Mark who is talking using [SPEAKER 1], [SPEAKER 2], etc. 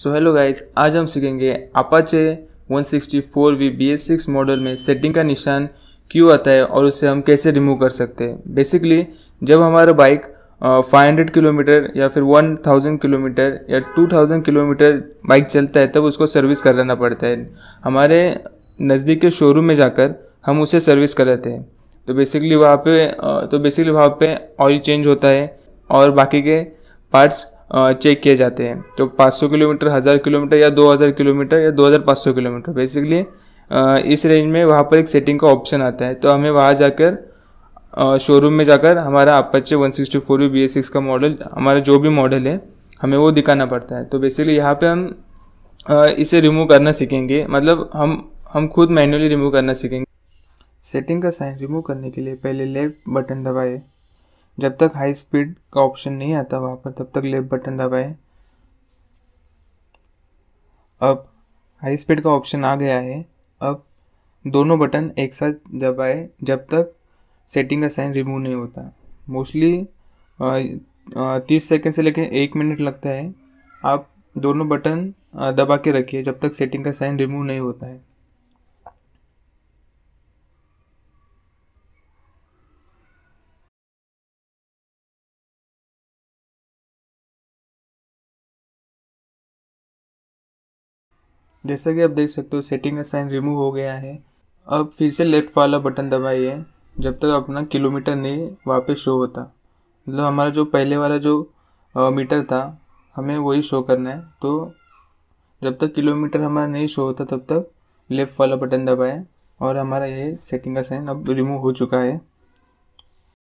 [SPEAKER 1] So hello guys आज हम सीखेंगे Apache 164 V B S six model में सेटिंग का निशान क्यों आता है और उसे हम कैसे रिमूव कर सकते हैं। बेसिकली जब हमारा बाइक फाइव हंड्रेड किलोमीटर या फिर वन थाउज़ेंड किलोमीटर या टू थाउज़ेंड किलोमीटर बाइक चलता है, तब उसको सर्विस कराना पड़ता है। हमारे नज़दीक के शोरूम में जाकर हम उसे सर्विस कराते हैं। तो बेसिकली वहाँ पे तो बेसिकली वहाँ पे ऑयल चेंज होता है और बाकी के पार्ट्स चेक किए जाते हैं। तो 500 किलोमीटर, हज़ार किलोमीटर या 2000 किलोमीटर या 2500 किलोमीटर। बेसिकली इस रेंज में वहाँ पर एक सेटिंग का ऑप्शन आता है। तो हमें वहाँ जाकर शोरूम में जाकर हमारा Apache 164 sixty four B S six का मॉडल हमारा जो भी मॉडल है, हमें वो दिखाना पड़ता है। तो बेसिकली यहाँ पे हम इसे रिमूव करना सीखेंगे। मतलब हम हम खुद मैन्युअली रिमूव करना सीखेंगे। सेटिंग का साइन रिमूव करने के लिए पहले लेफ़्ट बटन दबाए। जब तक हाई स्पीड का ऑप्शन नहीं आता वहाँ पर, तब तक लेफ़्ट बटन दबाए। अब हाई स्पीड का ऑप्शन आ गया है। अब दोनों बटन एक साथ दबाए, जब तक सेटिंग का साइन रिमूव नहीं होता। मोस्टली तीस सेकेंड से लेकर एक मिनट लगता है। आप दोनों बटन दबा के रखिए जब तक सेटिंग का साइन रिमूव नहीं होता है। जैसा कि आप देख सकते हो सेटिंग का साइन रिमूव हो गया है। अब फिर से लेफ़्ट वाला बटन दबाइए, जब तक अपना किलोमीटर नहीं वापस शो होता। मतलब हमारा जो पहले वाला जो मीटर था, हमें वही शो करना है। तो जब तक किलोमीटर हमारा नहीं शो होता, तब तक लेफ़्ट वाला बटन दबाएँ और हमारा ये सेटिंग का साइन अब रिमूव हो चुका है।